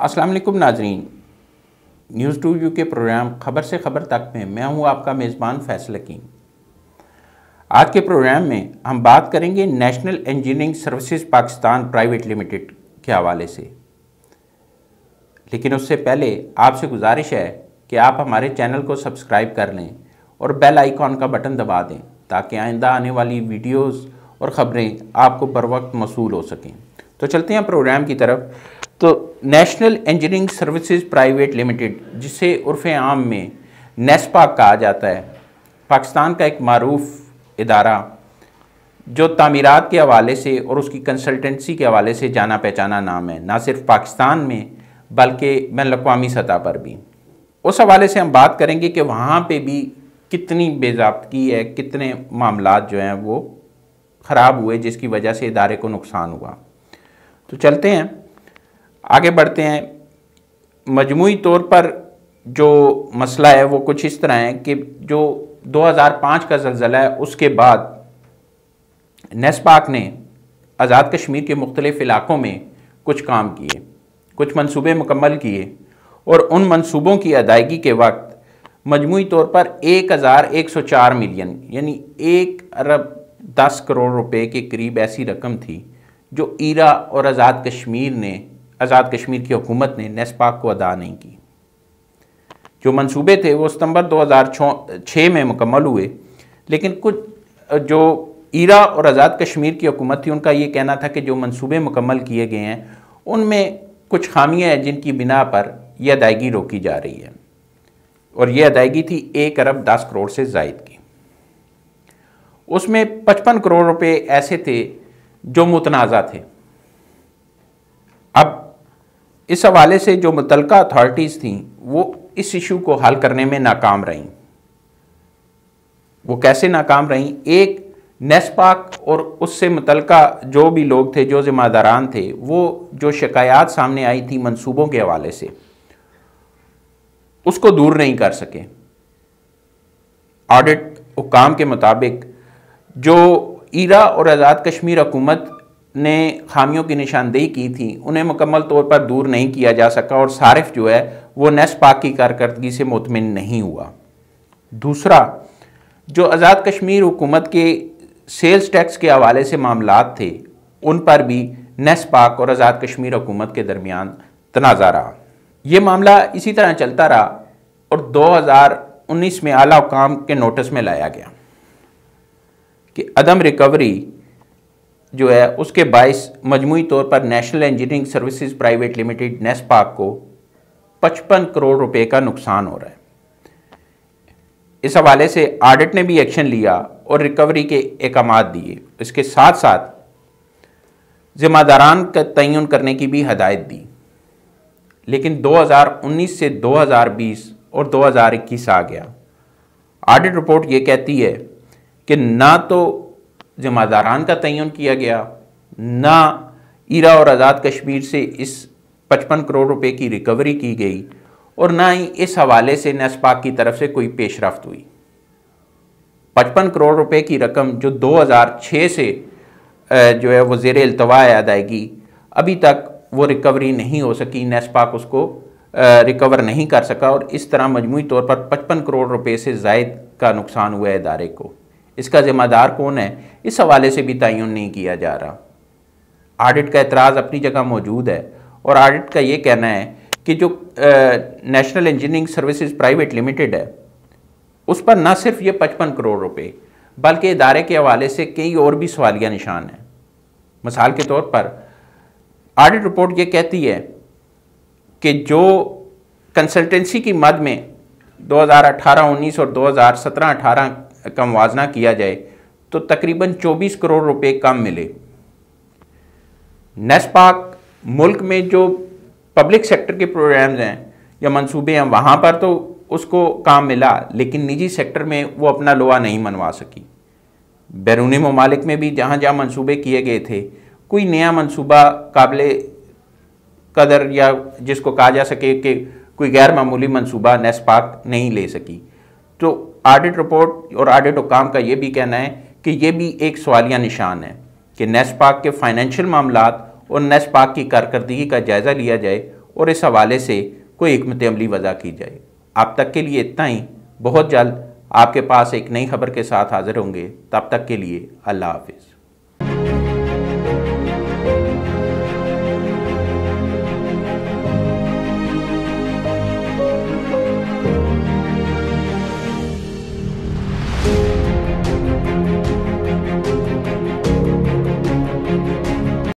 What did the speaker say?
अस्सलाम वालेकुम नाजरीन। न्यूज़ टू यू के प्रोग्राम ख़बर से ख़बर तक में मैं हूँ आपका मेज़बान फैसल हकीम। आज के प्रोग्राम में हम बात करेंगे national engineering services Pakistan private limited के हवाले से। लेकिन उससे पहले आपसे गुजारिश है कि आप हमारे चैनल को सब्सक्राइब कर लें और बेल आइकॉन का बटन दबा दें ताकि आइंदा आने वाली वीडियोस और ख़बरें आपको बर वक्त मौसू हो सकें। तो चलते हैं प्रोग्राम की तरफ़। तो national engineering services private limited, जिसे उर्फ़ आम में नेस्पा कहा जाता है, पाकिस्तान का एक मरूफ इदारा, जो तमीरत के हवाले से और उसकी कंसल्टेंसी के हवाले से जाना पहचाना नाम है। ना सिर्फ़ पाकिस्तान में, बल्कि बैन अवी सतह पर भी। उस हवाले से हम बात करेंगे कि वहाँ पे भी कितनी बेजाबतगी है, कितने मामला जो हैं वो ख़राब हुए, जिसकी वजह से इदारे को नुकसान हुआ। तो चलते हैं। आगे बढ़ते हैं। मजमू तौर पर जो मसला है वो कुछ इस तरह है कि जो 2005 का जल्ज़ला है, उसके बाद नेस्पाक ने आज़ाद कश्मीर के मुख्तलिफ़ इलाक़ों में कुछ काम किए, कुछ मनसूबे मुकम्मल किए और उन मनसूबों की अदायगी के वक्त मजमू तौर पर एक हज़ार एक सौ चार मिलियन, यानी एक अरब दस करोड़ रुपए के करीब ऐसी रकम थी जो ईरा और आज़ाद कश्मीर ने आज़ाद कश्मीर की हुकूमत ने नेस्पाक को अदा नहीं की। जो मंसूबे थे, वो सितंबर 2006 में मुकम्मल हुए। लेकिन कुछ, जो ईरा और आज़ाद कश्मीर की हुकूमत थी, उनका ये कहना था कि जो मंसूबे मुकम्मल किए गए हैं, उनमें कुछ खामियाँ हैं जिनकी बिना पर यह अदायगी रोकी जा रही है। और यह अदायगी थी एक अरब दस करोड़ से जायद की। उसमें पचपन करोड़ रुपए ऐसे थे जो मुतनाज़ा थे। इस हवाले से जो मुतल अथॉरिटीज़ थी, वो इस इशू को हल करने में नाकाम रहीं। वो कैसे नाकाम रहीं? एक, नेस्पाक और उससे मुतल जो भी लोग थे, जो ज़िम्मेदारान थे, वो जो शिकायत सामने आई थी मंसूबों के हवाले से, उसको दूर नहीं कर सके। ऑडिट हुकाम के मुताबिक जो ईरा और आज़ाद कश्मीर हुकूमत ने खामियों की निशानदेही की थी, उन्हें मुकम्मल तौर पर दूर नहीं किया जा सका और सारिफ जो है, वो नेस पाक की कारकर्दगी से मुतमिन नहीं हुआ। दूसरा, जो आज़ाद कश्मीर हुकूमत के सेल्स टैक्स के हवाले से मामला थे, उन पर भी नेस पाक और आज़ाद कश्मीर हुकूमत के दरमियान तनाज़ा रहा। ये मामला इसी तरह चलता रहा और 2019 में आला हुकाम के नोटिस में लाया गया कि अदम रिकवरी जो है, उसके बायस मजमू तौर पर national engineering services private limited NESPAK को 55 करोड़ रुपए का नुकसान हो रहा है। इस हवाले से ऑडिट ने भी एक्शन लिया और रिकवरी के अहकाम दिए। इसके साथ साथ ज़िम्मेदारान का तयन करने की भी हदायत दी। लेकिन 2019 से 2020 और 2021 आ गया। ऑडिट रिपोर्ट ये कहती है कि ना तो ज़िम्मेदारान का तयन किया गया, ना ईरा और आज़ाद कश्मीर से इस पचपन करोड़ रुपए की रिकवरी की गई और ना ही इस हवाले से नस्पाक की तरफ़ से कोई पेशरफ हुई। पचपन करोड़ रुपए की रकम जो 2006 से जो है वो जेर अल्तवा अदायगी अभी तक वो रिकवरी नहीं हो सकी नेस्पाक उसको रिकवर नहीं कर सका और इस तरह मजमू तौर पर पचपन करोड़ रुपए से जायद का नुकसान हुआ है इदारे को। इसका ज़िम्मेदार कौन है? इस हवाले से भी तयन नहीं किया जा रहा। आडिट का एतराज़ अपनी जगह मौजूद है और आडिट का ये कहना है कि जो national engineering services private limited है, उस पर न सिर्फ़ ये पचपन करोड़ रुपए, बल्कि इदारे के हवाले से कई और भी सवालिया निशान हैं। मिसाल के तौर पर ऑडिट रिपोर्ट ये कहती है कि जो कंसल्टेंसी की मद में 2018-19 और 2017-18 का मुवजना किया जाए तो तकरीबन 24 करोड़ रुपए कम मिले। नेस्पाक मुल्क में जो पब्लिक सेक्टर के प्रोग्राम्स हैं या मंसूबे हैं, वहाँ पर तो उसको काम मिला, लेकिन निजी सेक्टर में वो अपना लोहा नहीं मनवा सकी। बैरूनी ममालिक में भी जहाँ जहाँ मंसूबे किए गए थे, कोई नया मंसूबा काबिल कदर या जिसको कहा जा सके कि कोई गैर मामूली मंसूबा नेस्पाक नहीं ले सकी। तो ऑडिट रिपोर्ट और ऑडिट हुकाम का ये भी कहना है कि ये भी एक सवालिया निशान है कि नेस्पाक के फाइनेंशियल मामला और नेस्पाक की कारकर्दगी का जायज़ा लिया जाए और इस हवाले से कोई हमत अमली वजह की जाए। अब तक के लिए इतना ही। बहुत जल्द आपके पास एक नई खबर के साथ हाजिर होंगे। तब तक के लिए अल्लाह हाफिज़।